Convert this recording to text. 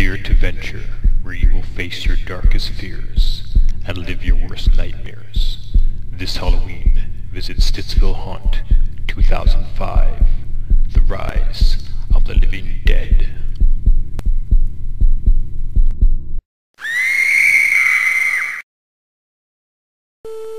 dare to venture where you will face your darkest fears and live your worst nightmares. This Halloween, visit Stittsville Haunt 2005, The Rise of the Living Dead. you